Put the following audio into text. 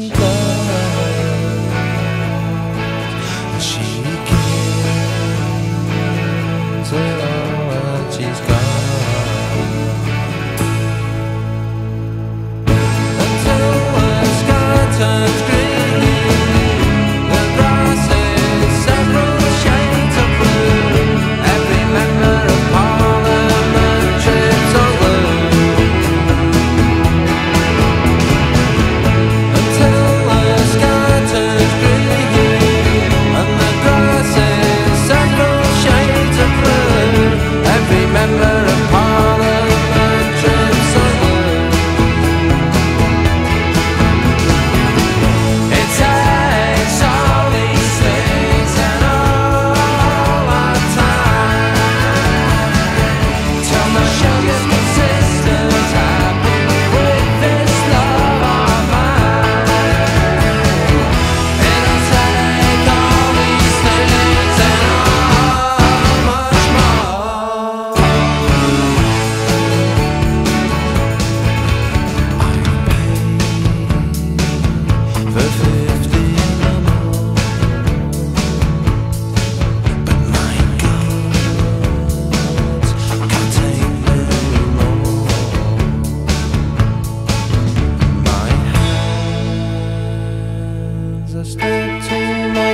した地域 To. my